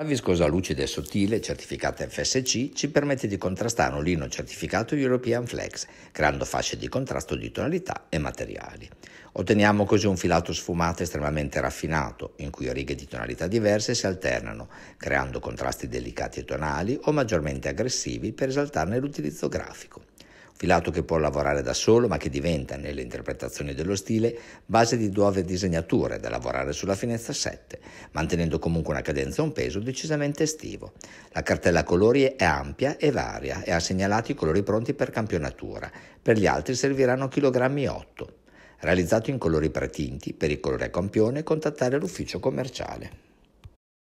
La viscosa lucida e sottile, certificata FSC, ci permette di contrastare un lino certificato European Flex, creando fasce di contrasto di tonalità e materiali. Otteniamo così un filato sfumato estremamente raffinato, in cui righe di tonalità diverse si alternano, creando contrasti delicati e tonali o maggiormente aggressivi per esaltarne l'utilizzo grafico filato che può lavorare da solo ma che diventa, nelle interpretazioni dello stile, base di nuove disegnature da lavorare sulla finestra 7, mantenendo comunque una cadenza e un peso decisamente estivo. La cartella colori è ampia e varia e ha segnalato i colori pronti per campionatura, per gli altri serviranno chilogrammi 8. Realizzato in colori pretinti, per i colori a campione contattare l'ufficio commerciale.